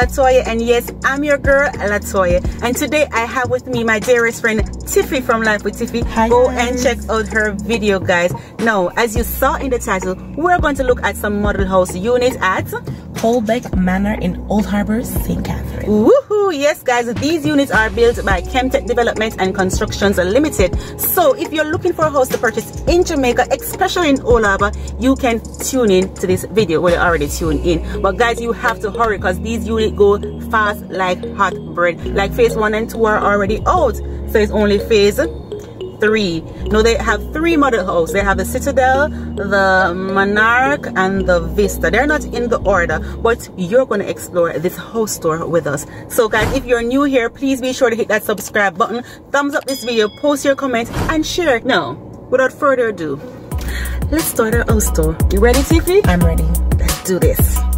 Latoya and yes I'm your girl Latoya and today I have with me my dearest friend Tiffy from Life with Tiffy Hi, go guys. and check out her video guys now as you saw in the title we're going to look at some model house units at Colbeck Manor in Old Harbour, St. Catherine. Woohoo! Yes, guys, these units are built by Kemtek Development and Constructions Limited. So, if you're looking for a house to purchase in Jamaica, especially in Harbour, you can tune in to this video. Well, you already tuned in, but guys, you have to hurry because these units go fast like hot bread. Like phase one and two are already out, so it's only phase three. No, they have three model houses. They have the Citadel, the Monarch, and the Vista. They're not in the order, but you're going to explore this house tour with us. So guys, if you're new here, please be sure to hit that subscribe button, thumbs up this video, post your comments, and share. Now, without further ado, let's start our house tour. You ready, Tiffy? I'm ready. Let's do this.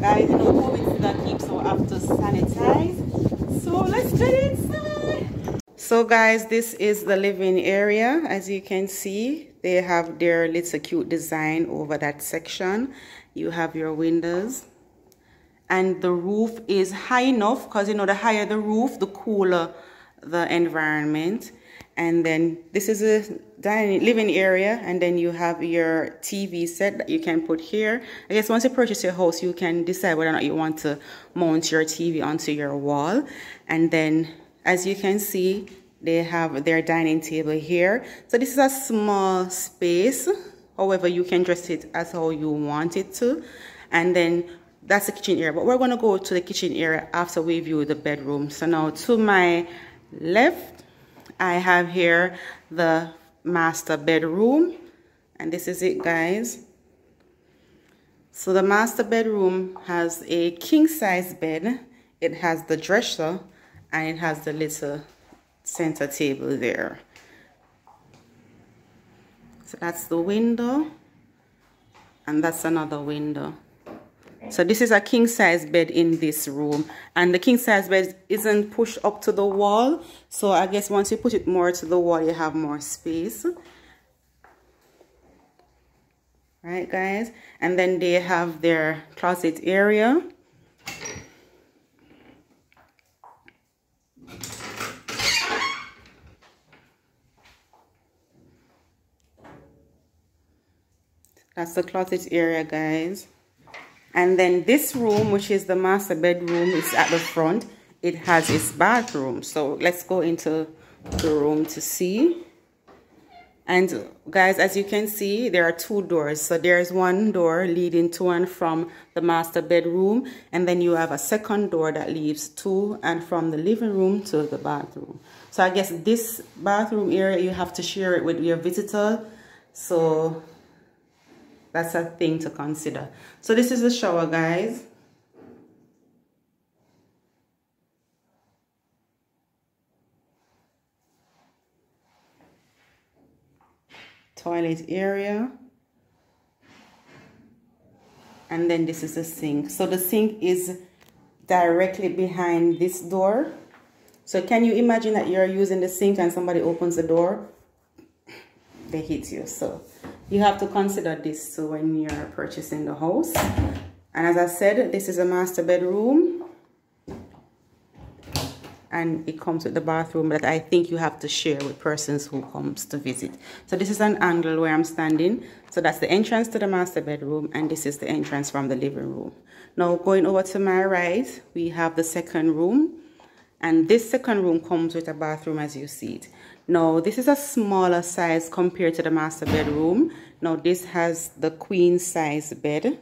Guys, you know COVID that keeps so have to sanitize. So let's get inside. So guys, this is the living area. As you can see, they have their little cute design over that section. You have your windows and the roof is high enough because you know the higher the roof the cooler the environment and then this is a dining living area and then you have your TV set that you can put here. I guess once you purchase your house you can decide whether or not you want to mount your TV onto your wall. And then as you can see they have their dining table here. So this is a small space. However you can dress it as how you want it to. And then that's the kitchen area. But we're going to go to the kitchen area after we view the bedroom. So now to my left i have here the master bedroom. And this is it guys. So the master bedroom has a king size bed. It has the dresser and it has the little center table there. So that's the window. And that's another window so this is a king size bed in this room. And the king size bed isn't pushed up to the wall. So I guess once you put it more to the wall you have more space. Right guys? And then they have their closet area. That's the closet area guys and then this room which is the master bedroom is at the front. It has its bathroom. So let's go into the room to see. And guys as you can see there are two doors. So there's one door leading to and from the master bedroom. And then you have a second door that leads to and from the living room to the bathroom. So i guess this bathroom area you have to share it with your visitor. So that's a thing to consider. So this is the shower, guys. Toilet area. And then this is the sink. So the sink is directly behind this door. So can you imagine that you're using the sink and somebody opens the door? They hit you. So you have to consider this so when you're purchasing the house and as I said this is a master bedroom and it comes with the bathroom that I think you have to share with persons who comes to visit. So this is an angle where I'm standing. So that's the entrance to the master bedroom and this is the entrance from the living room. Now going over to my right, we have the second room and this second room comes with a bathroom as you see it. Now this is a smaller size compared to the master bedroom. Now this has the queen size bed.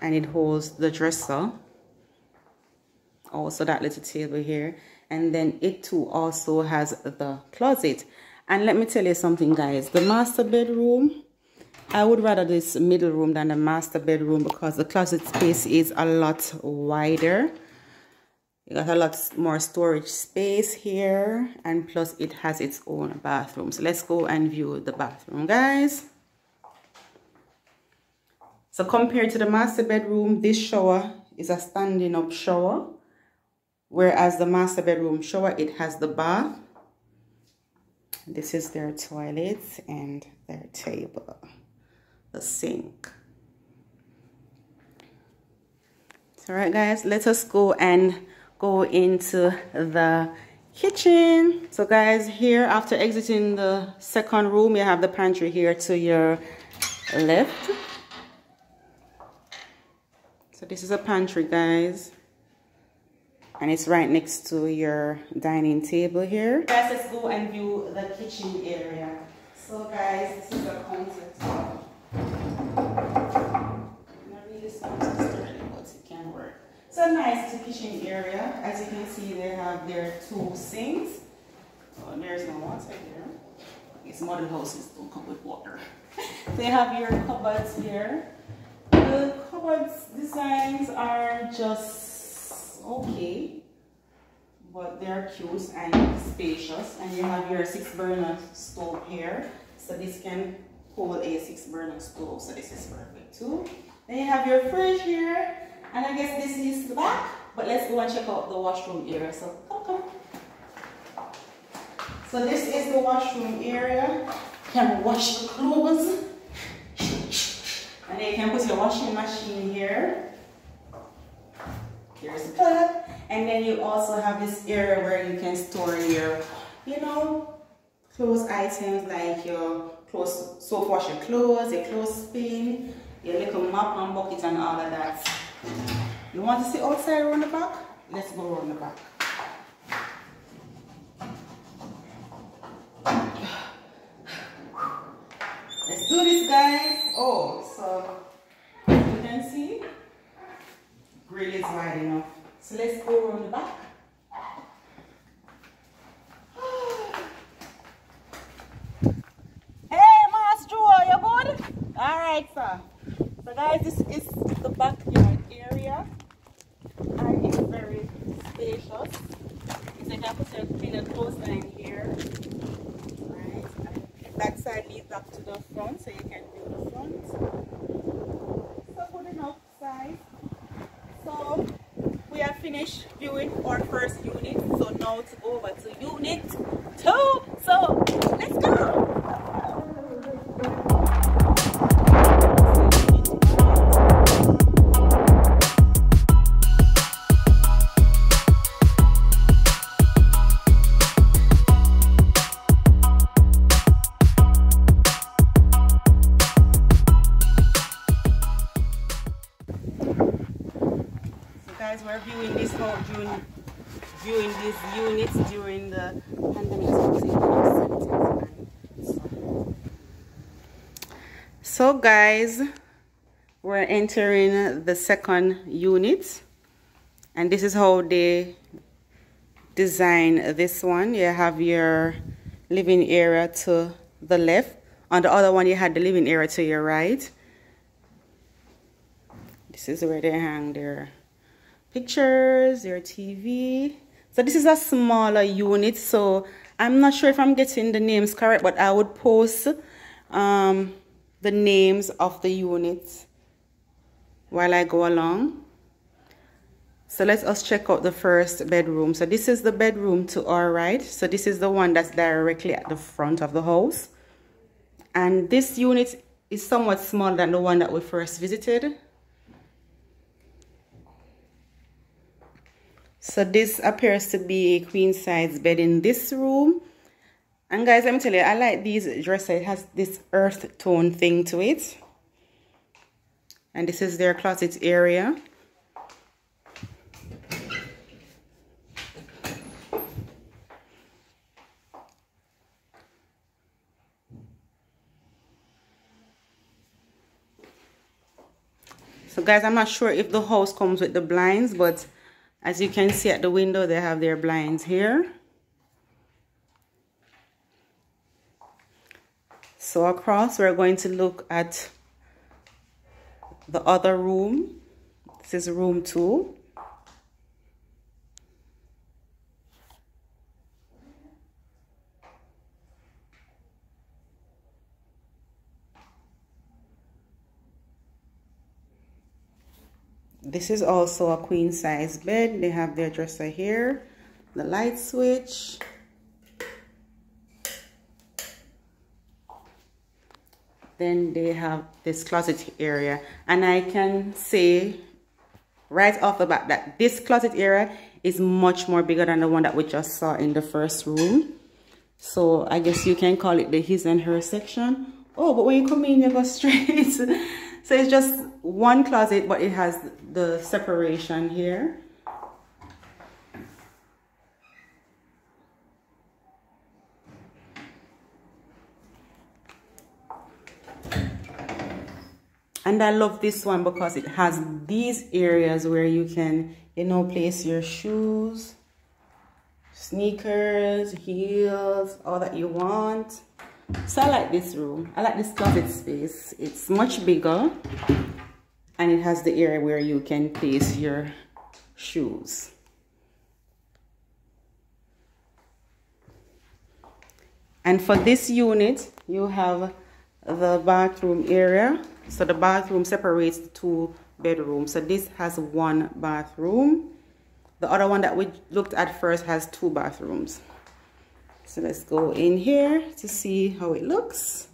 And it holds the dresser. Also that little table here. And then it too also has the closet. And let me tell you something guys. The master bedroom I would rather this middle room than the master bedroom because the closet space is a lot wider you got a lot more storage space here and plus it has its own bathroom so let's go and view the bathroom guys so compared to the master bedroom this shower is a standing up shower Whereas the master bedroom shower, it has the bath. This is their toilet and their table, the sink. All right, guys, let us go and go into the kitchen. So guys, here after exiting the second room, you have the pantry here to your left. So this is a pantry, guys and it's right next to your dining table here. Guys, let's go and view the kitchen area. So guys, this is the countertop. Not really sturdy, but it can work. a nice kitchen area. As you can see, they have their two sinks. Oh, there's no water here. It's modern houses don't come with water. they have your cupboards here. The cupboards designs are just okay but they're cute and spacious and you have your six burner stove here so this can hold a six burner stove so this is perfect too then you have your fridge here and I guess this is the back but let's go and check out the washroom area. So come come. So this is the washroom area. You can wash the clothes. And then you can put your washing machine here. Here's the plug. And then you also have this area where you can store your, you know, clothes items like your clothes, soap wash your clothes, your clothespin, your little mop and bucket and all of that. You want to see outside around the back? Let's go around the back. Let's do this guys. Oh, so you can see grill is wide enough. So let's go around the back. hey, Master you good? All right, sir. So guys, this is the backyard area. And it's very guys we're entering the second unit and this is how they design this one. You have your living area to the left. On the other one you had the living area to your right. This is where they hang their pictures their TV so this is a smaller unit so I'm not sure if I'm getting the names correct, but I would post um, the names of the units while I go along. So let us check out the first bedroom. So this is the bedroom to our right. So this is the one that's directly at the front of the house. And this unit is somewhat smaller than the one that we first visited. So this appears to be a queen size bed in this room. And guys, let me tell you, I like these dresser. It has this earth tone thing to it. And this is their closet area. So guys, I'm not sure if the house comes with the blinds, but as you can see at the window, they have their blinds here. So across, we're going to look at the other room. This is room two. this is also a queen size bed they have their dresser here the light switch then they have this closet area. And I can say right off the bat that this closet area is much more bigger than the one that we just saw in the first room. So I guess you can call it the his and her section. Oh but when you come in you go straight. So it's just one closet but it has the separation here and I love this one because it has these areas where you can you know place your shoes sneakers heels all that you want so I like this room. I like this closet space. It's much bigger and it has the area where you can place your shoes. And for this unit, you have the bathroom area. So the bathroom separates the two bedrooms. So this has one bathroom. The other one that we looked at first has two bathrooms. So let's go in here to see how it looks.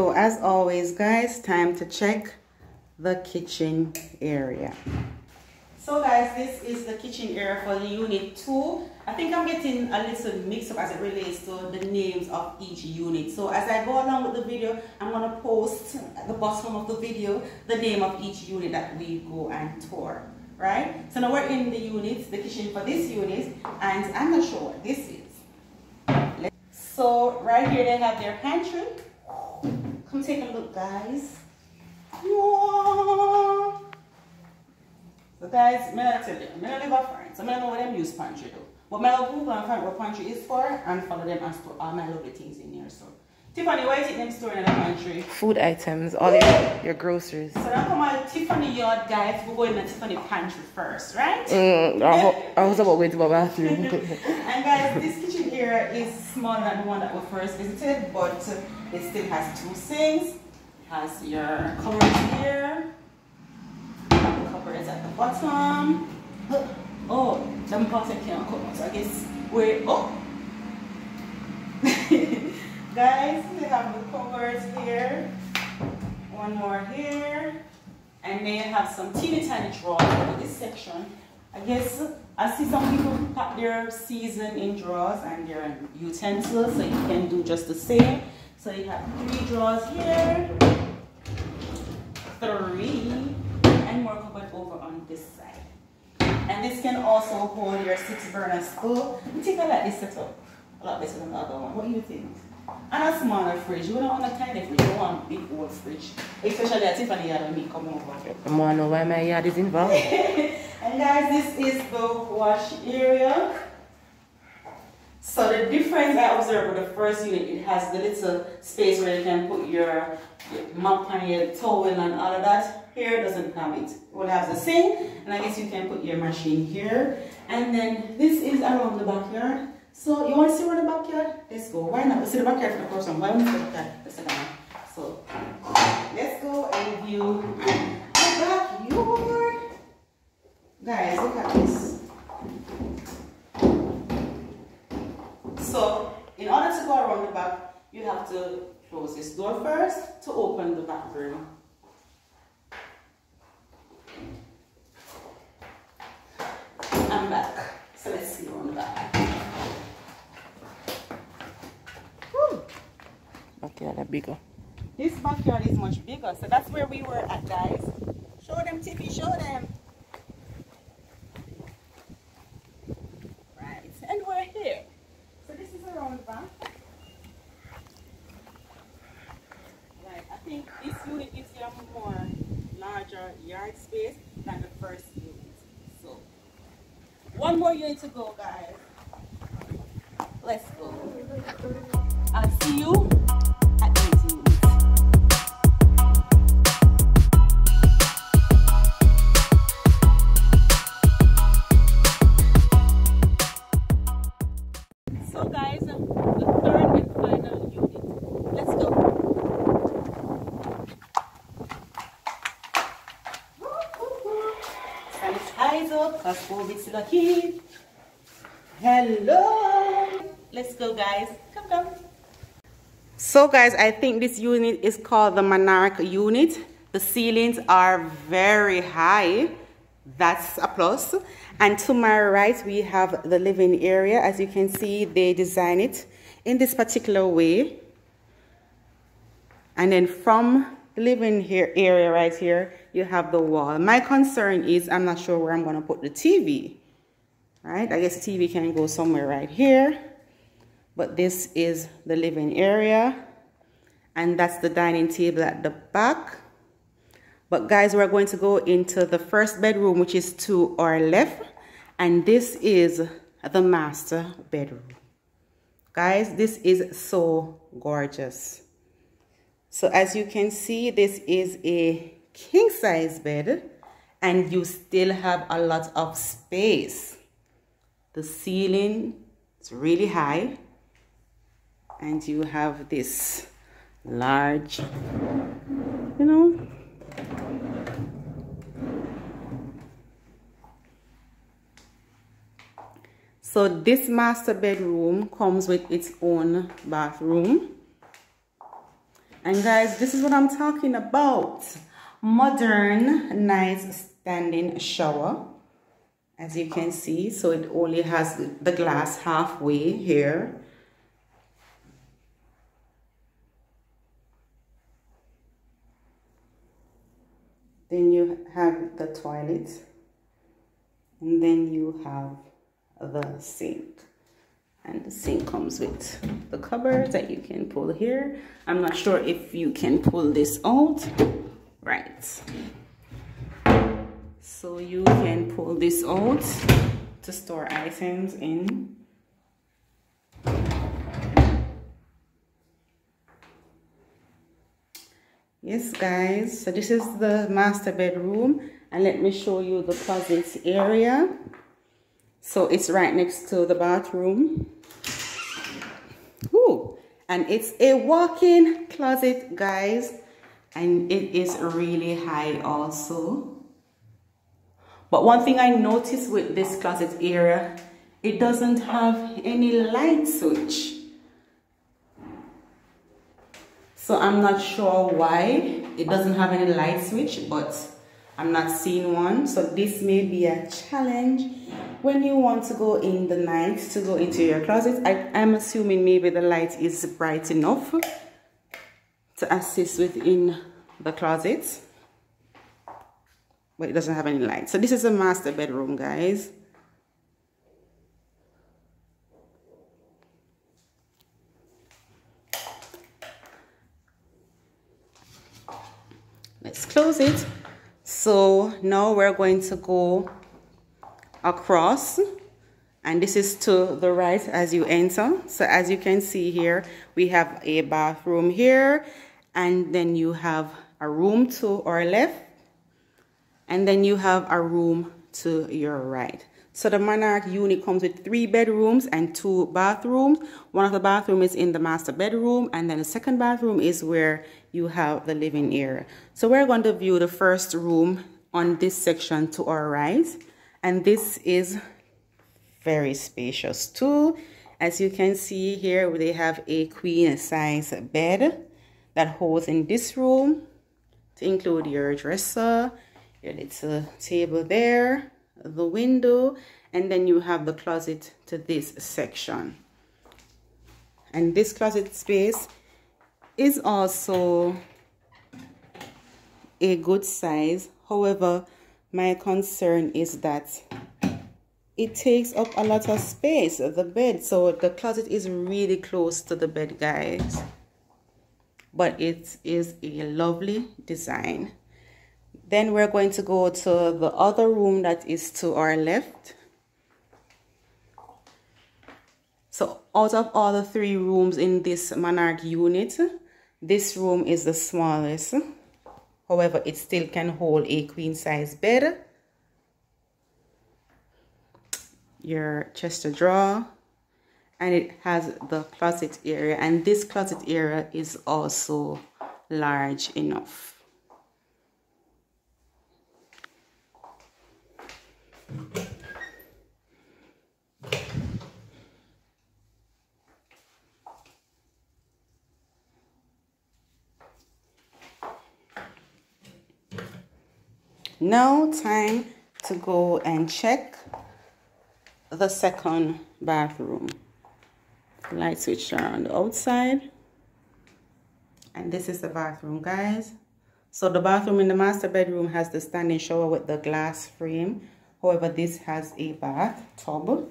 so as always guys time to check the kitchen area. So guys this is the kitchen area for the unit 2 I think I'm getting a little mix up as it relates to the names of each unit. So as I go along with the video I'm going to post at the bottom of the video the name of each unit that we go and tour right? So now we're in the units the kitchen for this unit and I'm not sure what this is. So right here they have their pantry Come take a look, guys. Whoa. So guys, may I tell you, may I live a friend, so I know what them use pantry do. But may I Google and find what pantry is for and follow them and store all my lovely things in here. So Tiffany, why is it them storing in the pantry? Food items, all your, your groceries. So now come on Tiffany yard guys, we go in the Tiffany pantry first, right? Mm, I, I was about wait to my bathroom. and guys, this area is smaller than the one that we first visited, but it still has two sinks. It has your cupboards here. The cupboards at the bottom. Oh, them pots can't come so I guess we're oh. Guys, they have the cupboards here. One more here. And then they have some teeny tiny drawers in this section. I guess I see some people put their season in drawers and their utensils, so you can do just the same. So you have three drawers here, three, and more cupboard over on this side. And this can also hold your six burner stove. I think I like this setup a lot better than the other one. What do you think? And a smaller fridge. You don't want a tiny fridge. We want a big old fridge. Especially at Tiffany yard when me come over. To know why my yard is involved. and guys, this is the wash area. So the difference I observed with the first unit, it has the little space where you can put your, your mop and your towel and all of that. Here doesn't have it. It will have the sink, and I guess you can put your machine here. And then this is around the backyard. So you want to see where the backyard? Let's go. Why not? Let's see the backyard for the first one. Why not the backyard? Second one. So let's go and view the backyard. Guys, look at this. So in order to go around the back, you have to close this door first to open the back room. I'm back. So let's see around the back. Whew. Backyard are bigger. This backyard is much bigger, so that's where we were at, guys. Show them, Tiffy, show them. So this is around the back. Right, I think this unit gives you a more larger yard space than the first unit. So, one more unit to go, guys. Let's go. I'll see you Hello. Let's go guys. Come, come. So guys, I think this unit is called the Monarch unit. The ceilings are very high. That's a plus. And to my right, we have the living area. As you can see, they design it in this particular way. And then from living here area right here, you have the wall. My concern is I'm not sure where I'm going to put the TV. Right? I guess TV can go somewhere right here. But this is the living area. And that's the dining table at the back. But guys, we're going to go into the first bedroom, which is to our left. And this is the master bedroom. Guys, this is so gorgeous. So as you can see, this is a king size bed and you still have a lot of space. The ceiling is really high and you have this large, you know, So this master bedroom comes with its own bathroom. And guys, this is what I'm talking about. Modern, nice standing shower. As you can see, so it only has the glass halfway here. Then you have the toilet. And then you have the sink and the sink comes with the cupboard that you can pull here. I'm not sure if you can pull this out. Right. So you can pull this out to store items in. Yes guys. So this is the master bedroom. And let me show you the closet area so it's right next to the bathroom. Ooh, and it's a walk-in closet, guys. And it is really high also. But one thing I noticed with this closet area, it doesn't have any light switch. So I'm not sure why it doesn't have any light switch, but I'm not seeing one. So this may be a challenge when you want to go in the night to go into your closet. I, am assuming maybe the light is bright enough to assist within the closet. But it doesn't have any light. So this is a master bedroom, guys. let's close it so now we're going to go across. And this is to the right as you enter. So as you can see here we have a bathroom here and then you have a room to our left and then you have a room to your right. So the monarch unit comes with three bedrooms and two bathrooms. One of the bathroom is in the master bedroom and then the second bathroom is where you have the living area. So we're going to view the first room on this section to our right. And this is very spacious too. As you can see here they have a queen size bed that holds in this room to include your dresser your little table there the window and then you have the closet to this section. And this closet space is also a good size however my concern is that it takes up a lot of space the bed. So the closet is really close to the bed guys. But it is a lovely design. Then we're going to go to the other room that is to our left. So out of all the three rooms in this monarch unit this room is the smallest however it still can hold a queen size bed. Your chest of drawer and it has the closet area. And this closet area is also large enough now time to go and check the second bathroom. Light switch are on the outside. And this is the bathroom guys. So the bathroom in the master bedroom has the standing shower with the glass frame. However this has a bath tub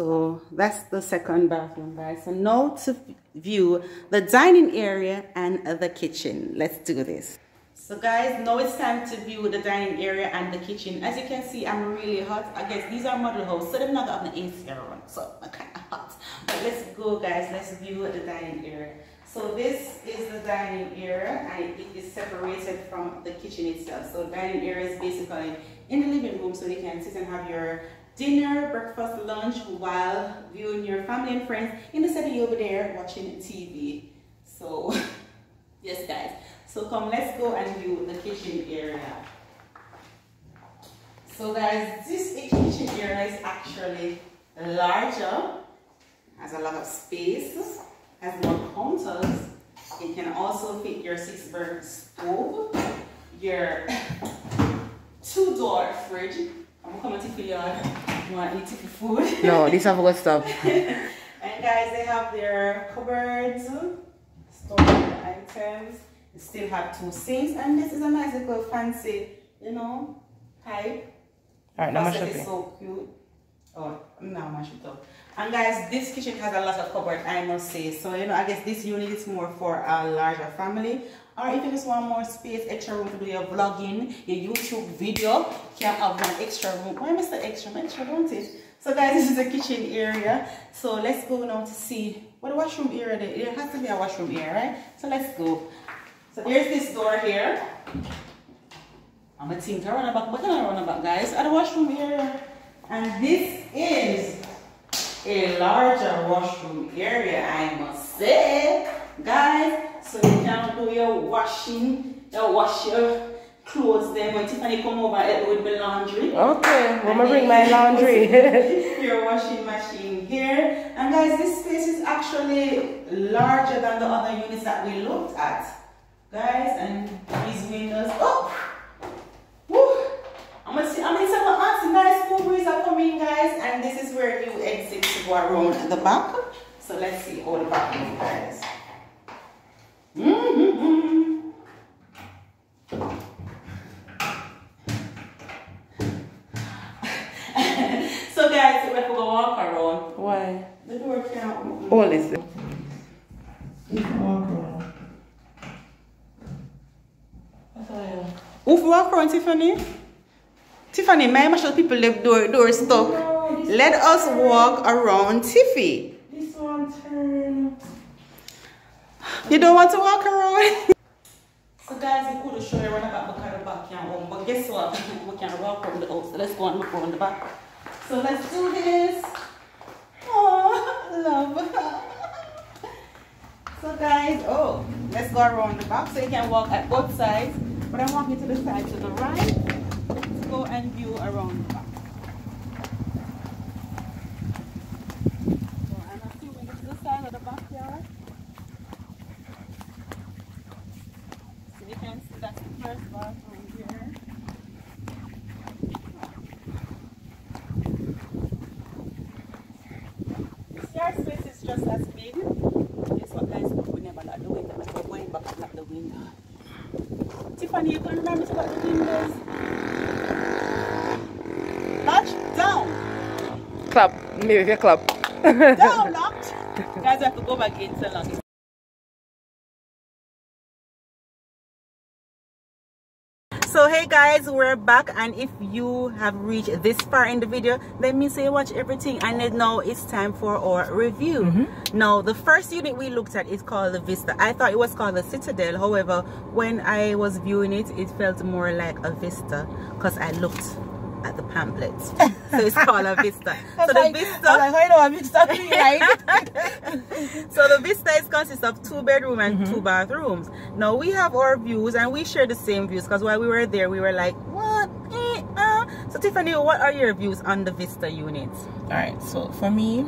so that's the second bathroom guys so now to view the dining area and the kitchen. Let's do this. So guys now it's time to view the dining area and the kitchen. As you can see i'm really hot. I guess these are model house so they're not have the AC around so i'm kind of hot. But let's go guys. Let's view the dining area. So this is the dining area and it is separated from the kitchen itself. So dining area is basically in the living room so you can sit and have your dinner, breakfast, lunch while viewing your family and friends in the setting over there watching TV. So, yes guys. So come, let's go and view the kitchen area. So guys, this kitchen area is actually larger, has a lot of space, has more counters. It can also fit your six burner stove, your two door fridge, I'm coming to for you. You want to eat for food? No, this have good stuff. and guys, they have their cupboards, storing items. They still have two sinks, and this is a nice little fancy, you know, pipe. Alright, now mash up is so cute. Oh, now mash it up. And guys, this kitchen has a lot of cupboard, I must say. So, you know, I guess this unit is more for a larger family. Or if you just want more space, extra room to do your vlogging, your YouTube video, you can have one extra room. Why Mr. Extra? Extra, don't it? So guys, this is the kitchen area. So let's go now to see what washroom area there. There has to be a washroom area, right? So let's go. So there's this door here. I'm gonna think to run back, but I'm run about, guys. At the washroom area. And this is a larger washroom area, I must say. Guys, so you can do your washing, your wash your clothes then when Tiffany come over help with the laundry. Okay, I'm gonna bring my laundry. your washing machine here. And guys, this space is actually larger than the other units that we looked at. Guys, and these windows. Oh! Woo! I'm gonna see, I'm gonna my nice cool breeze are coming, guys. And this is where you exit to go around the back. So let's see all the back guys. so guys, we have to walk around. Why? The door can't open. Oh, listen. Walk around. Who's walk around, Tiffany? Tiffany, my show people left door door stuck. No, Let us walk around Tiffy. You don't want to walk around? so guys, we could show you around about the car back home, but guess what? we can walk around the house. So let's go and look around the back. So let's do this. Oh, love. So guys, oh, let's go around the back so you can walk at both sides. But I'm walking to the side to the right. Let's go and view around the back. So I'm assuming this is the side of the backyard. So you can see that's the first bathroom here. This yard space is just as big. Guess what guys, we never lock the window. Let's go going back and lock the window. Tiffany, you can remember to lock the windows. Latch down. Clap. Maybe if you clap. Down, locked. Guys, I have to go back in so long. So hey guys, we're back and if you have reached this far in the video, let me say watch everything and then now it's time for our review. Now the first unit we looked at is called the Vista. I thought it was called the Citadel. However, when I was viewing it, it felt more like a Vista because I looked at the pamphlets. so it's called a Vista. So the Vista I like, Vista feel so the vista is consists of two bedroom and two bathrooms now we have our views and we share the same views because while we were there we were like what eh, uh. so tiffany what are your views on the vista units Alright, so for me,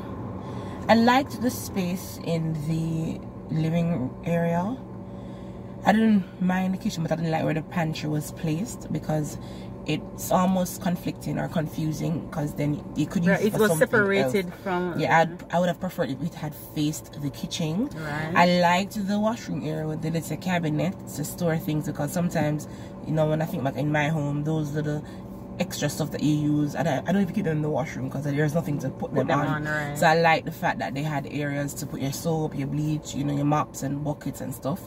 I liked the space in the living area. I didn't mind the kitchen, but I didn't like where the pantry was placed because it's almost conflicting or confusing because then you could use right, it was separated else. from Yeah, I'd, mm-hmm. I would have preferred if it had faced the kitchen. Right. I liked the washroom area with the little cabinet to store things because sometimes, you know, when I think back in my home, those little extra stuff that you use, I don't, I don't even keep them in the washroom because there's nothing to put, them, them on. on, right. So I like the fact that they had areas to put your soap, your bleach, you know, your mops and buckets and stuff.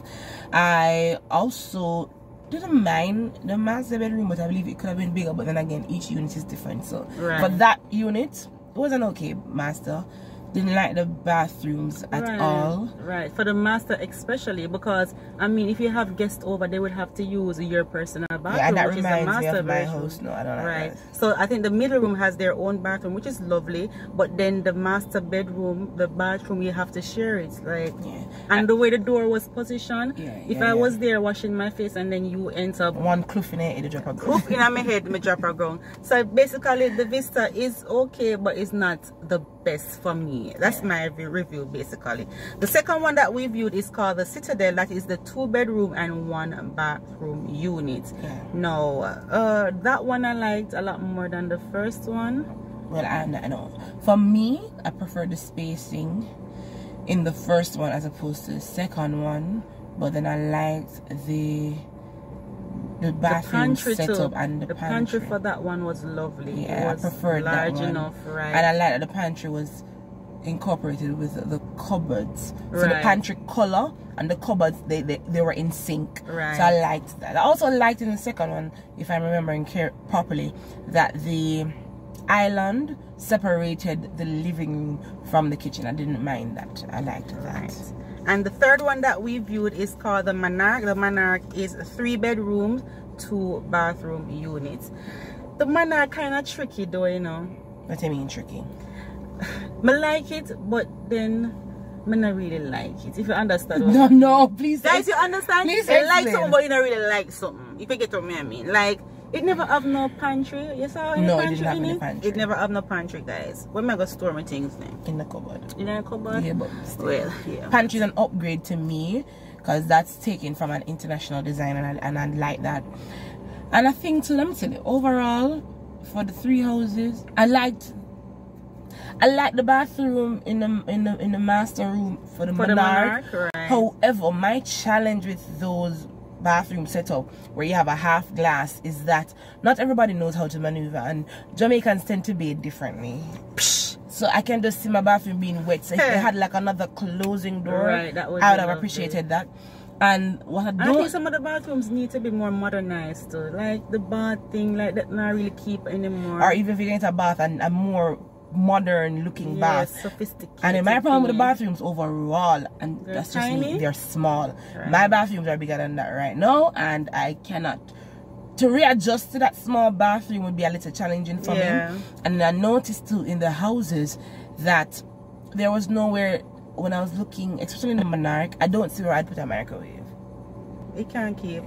I also didn't mind the master bedroom, but I believe it could have been bigger. But then again, each unit is different. So Right. for that unit, it was an okay master. Didn't like the bathrooms at right, all. right for the master especially because i mean if you have guests over they would have to use your personal bathroom Yeah, and that which is the reminds me master of my bedroom. house. No, I don't like right that. so i think the middle room has their own bathroom which is lovely but then the master bedroom the bathroom you have to share it like Yeah. and the way the door was positioned Yeah, if i was there washing my face and then you end up One cliff in it, it drop a in my head, me drop ground. So basically, the Vista is okay, but it's not the best for me. That's my review, basically. The second one that we viewed is called the Citadel. That is the two bedroom and one bathroom unit. Yeah. No, uh, that one I liked a lot more than the first one. Well, I, know. For me, I prefer the spacing in the first one as opposed to the second one. But then I liked the the bathroom the setup too. and the, the pantry. for that one was lovely. Yeah, it I was preferred large that one. enough, right? And I liked that the pantry was incorporated with the cupboards. So the pantry color and the cupboards they, they, they were in sync. Right. So I liked that. I also liked in the second one, if I'm remembering care properly, that the island separated the living room from the kitchen. I didn't mind that. I liked that. Right. And the third one that we viewed is called the Monarch. The Monarch is three bedrooms, two bathroom units. The Monarch kind of tricky though, you know. What do you mean tricky? I like it, but then I not really like it. If you understand what No, no, please. Guys, you understand? Please you like something, but you don't really like something. If you get what me I mean. Like, it never have no pantry. You saw any No, it didn't have in any pantry. It never have no pantry, guys. Where am I going to store my things then? in the cupboard. In a cupboard? Yeah, but still. Well, yeah. pantry is an upgrade to me because that's taken from an international design and I, and I like that and I think to let me tell you overall for the three houses I liked I like the bathroom in the in the in the master room for the For the monarch. Monarch, right. However, my challenge with those bathroom setup where you have a half glass is that not everybody knows how to maneuver and Jamaicans tend to bathe differently. So So I can just see my bathroom being wet. So if they had like another closing door, Right, that would I would have lovely. appreciated that. And what I I don't think some of the bathrooms need to be more modernized too. Like the bath thing, like that not really keep anymore. or even if you get a bath and a more modern looking yes, bath. sophisticated. And my problem with the bathrooms overall, and They're that's just me, they're small. Right. My bathrooms are bigger than that right now, and I cannot. To readjust to that small bathroom would be a little challenging for Yeah. me. And I noticed too in the houses that there was nowhere when I was looking, especially in the Monarch, I don't see where I'd put a microwave. It can't keep.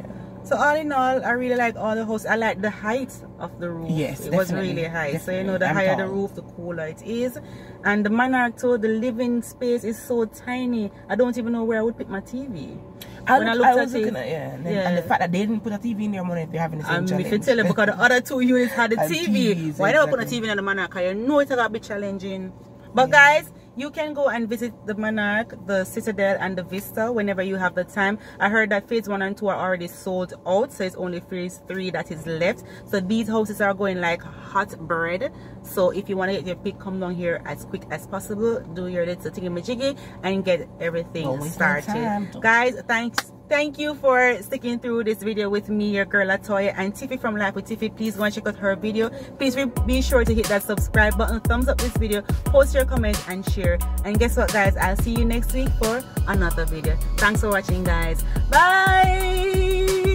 So all in all, I really like all the hosts. I like the height of the roof. Yes, it was really high. So you know, the I'm higher the roof, the cooler it is. And the Monarch too, the living space is so tiny. I don't even know where I would put my TV. I, When I looked- I was at it- looking at yeah, and, then, and the fact that they didn't put a TV in there, money they're having the same Um, challenge. if you tell you because the other two units had the TV. TVs, Why not put a. TV in the Monarch? You know it's gonna be challenging. But guys, you can go and visit the Monarch, the Citadel, and the Vista whenever you have the time. I heard that phase one and two are already sold out, so it's only phase three that is left. So these houses are going like hot bread. So if you want to get your pick, come down here as quick as possible. Do your little thingy jiggy and get everything Don't started. Guys, thanks. Thank you for sticking through this video with me, your girl Latoya and Tiffy from Life with Tiffy. Please go and check out her video. Please be sure to hit that subscribe button, thumbs up this video, post your comment and share. And guess what, guys? I'll see you next week for another video. Thanks for watching, guys. Bye.